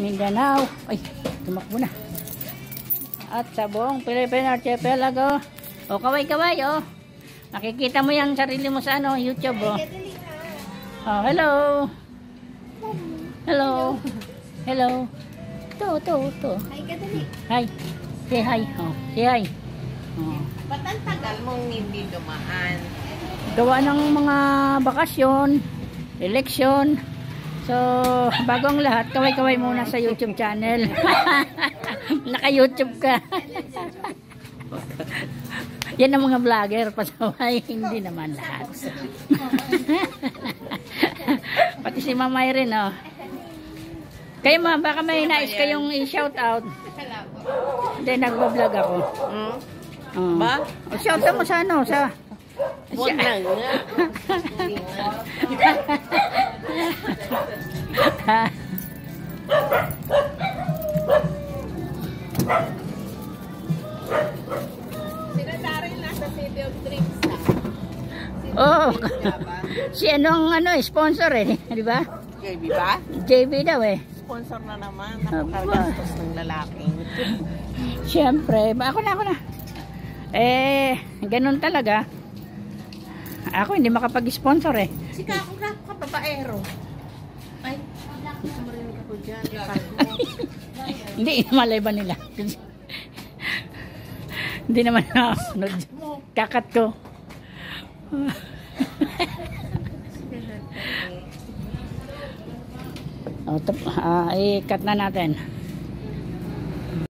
Mindanao. Ay, tumakbo na. At sa buong Philippine Archipelago. O, kaway-kaway, oh. Nakikita mo yung sarili mo sa ano, YouTube, oh. Oh, hello. Hello. Hello. Ito, ito, ito. Ay, kadali. Hi. Say hi. Oh, say hi. Oh. Ba't ang tagal mong hindi dumaan? gawa ng mga bakasyon, eleksyon. So, bago ang lahat, kaway-kaway muna sa YouTube channel. Naka-YouTube ka. Yan ang mga vlogger, pasaway, hindi naman lahat. Pati si Mamay rin, oh. Kayo ma, baka may nais kayong i-shout out. Hindi, nagbablog ako. Hmm? Oh. Ba? O, shout out mo sa ano, sa... Huwag na Daryl nasa City of Dreams na. oh, si anong ano, sponsor eh, di ba? JB ba? JB daw eh. Sponsor na naman. Aba. Napakagastos ng lalaki. Siyempre, ako na, ako na. Eh, ganun talaga. Ako hindi makapag-sponsor eh. Si Kako ka, kababaero. Ay, marinig ako dyan. Hindi, malay ba nila? hindi naman nakasunod. Kakat ko. o, tap, ah, i-cut na natin.